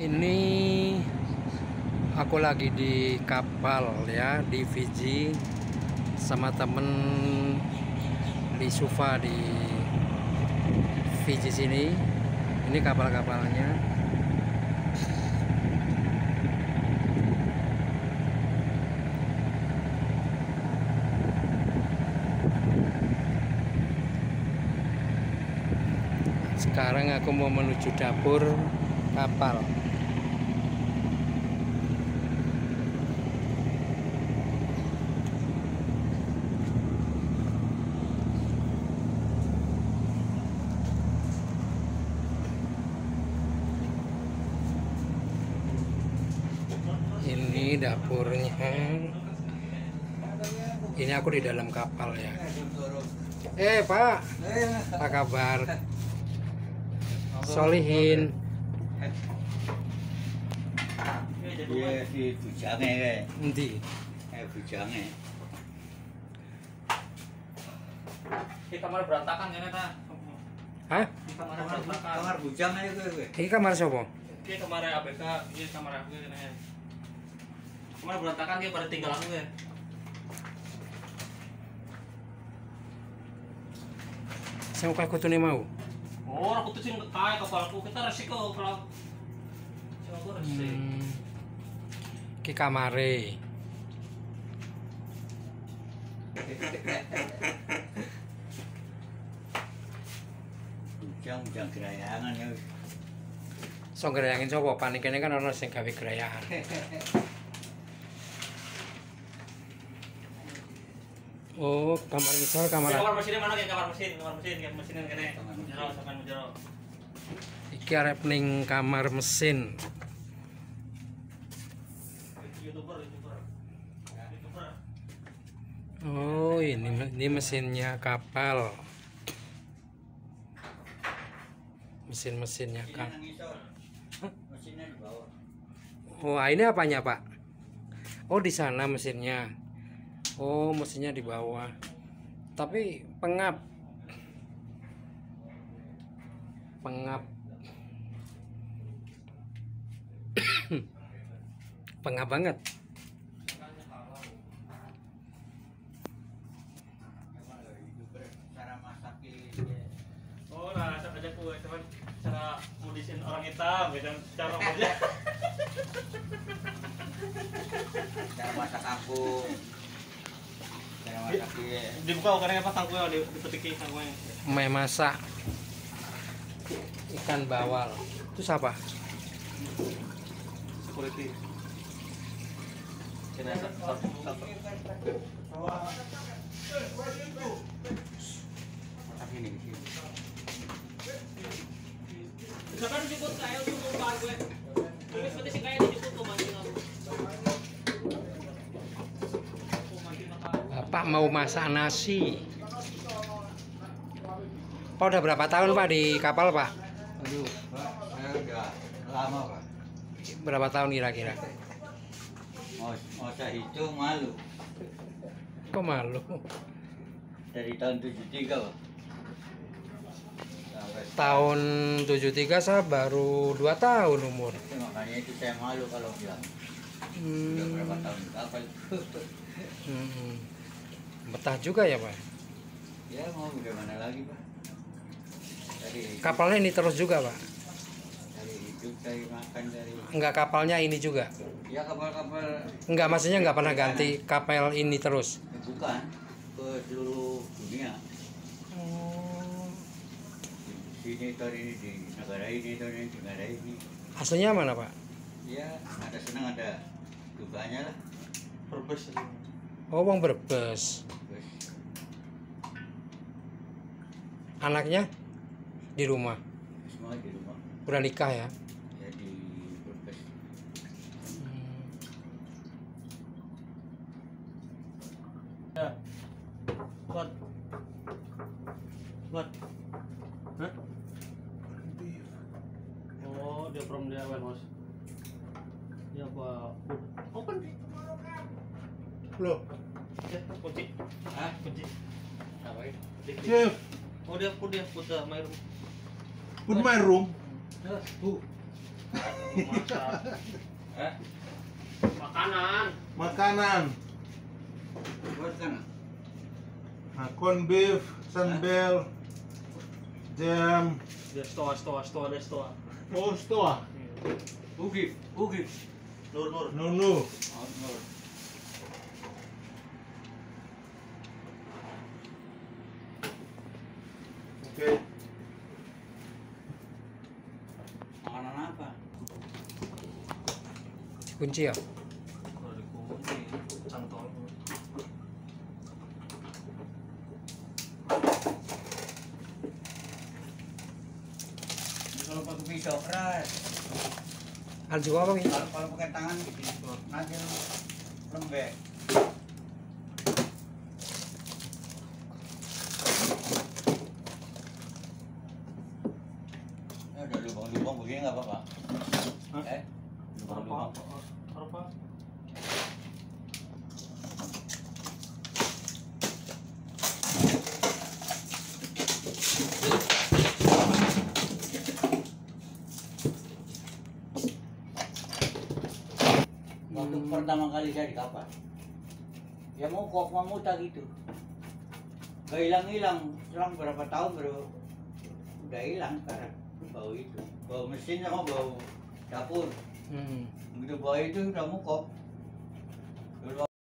ini aku lagi di kapal ya di Fiji sama temen di Suva di Fiji sini. Ini kapal-kapalnya. Sekarang aku mau menuju dapur kapal ini dapurnya ini aku di dalam kapal ya eh pak apa kabar solihin Iya si bujange kae. nanti Eh bujange. Di kamar berantakan kan ta? hah Di kamar Kamar berantakan. kamar bujang aja ini kamar siapa Di kamar ABK, di kamar aku kan Kamar berantakan dia pada tinggal aku ya. saya mau kayak kutune mau Oh, aku tuh sih kaya kepalaku. Kita resiko kalau Coba aku resiko. hmm. ki kamare bujang gerayangan ya. so gerayangin coba panik ini kan orang sing gawe gerayangan oh kamar Di kamar kamar mesinnya mana kayak kamar mesin, kamar mesin, kamar mesin yang kene. Jero sampean jero. iki arep ning kamar mesin YouTuber, YouTuber. YouTuber. oh ini ini mesinnya kapal mesin-mesinnya Mesinnya kapal nang isor. Mesinnya di bawah. Oh, ini apanya, Pak? Oh, di sana mesinnya. Oh, mesinnya di bawah. Tapi pengap. Pengap. pengap banget. Cara masak Oh, nah, saya aja kue, cuman cara mudisin orang hitam, gitu, cara kerja. cara masak kangkung. Dibuka karena apa tangkunya di dipetiki tangkunya. Mie masak ikan bawal. Itu siapa? Security. Kira satu satu. Ini di sini. Misalkan jemput kayak untuk tumpah gue. Tapi seperti si kayak dijemput tuh mancing aku. Oh, mancing apa? Bapak mau masak nasi. Pak udah berapa tahun Pak di kapal Pak? Aduh, Pak, saya udah lama, Pak. Berapa tahun kira-kira? Mau mau saya hitung malu. Kok malu? Dari tahun 73, Pak. Tahun 73 saya baru 2 tahun umur. makanya itu saya malu kalau bilang. Udah berapa Hmm. tahun kapal. hmm. Betah juga ya Pak? ya mau gimana lagi, Pak. Dari Kapalnya ini terus juga Pak? dari hidup, dari makan, dari Enggak kapalnya ini juga? ya kapal-kapal Enggak maksudnya enggak pernah ganti kapal ini terus? eh, bukan ke seluruh dunia. Oh. Di sini tahun ini di negara ini tahun ini di negara ini. Aslinya mana Pak? Ya ada senang ada dukanya lah. Berbes. Oh Wong Brebes. Anaknya di rumah? semua di rumah Udah nikah ya? ya di Brebes. Hmm. Ya. Buat. Buat. Hah? Oh, dia from there warehouse. Ya apa? Open. Loh, Ya, kunci. Hah? Kunci. Apa itu? Chef, Oh, dia pun dia put the my room. put my room. Tuh. Masak. Hah? Makanan. Makanan. Buat kan? Nah, corn beef, sambal, jam, Dia stoa stoa stoa dia stoa. oh stoa, Ugif, ugif. Nur nur. nunu. Oh, no. Oke. Makanan apa? Kunci ya? Kalau dikunci cantol. Kalau pakai pisau keras, Ada juga apa ini? kalau kalau pakai tangan gitu, nanti lembek. Udah lubang-lubang begini nggak apa-apa. Eh, lubang-lubang. Apa? Waktu pertama kali saya di kapal, ya mau kok mau muta gitu. Gak hilang-hilang, selang berapa tahun baru udah hilang sekarang bau itu. Bau mesin sama bau dapur. Hmm. Begitu bau itu udah mukok.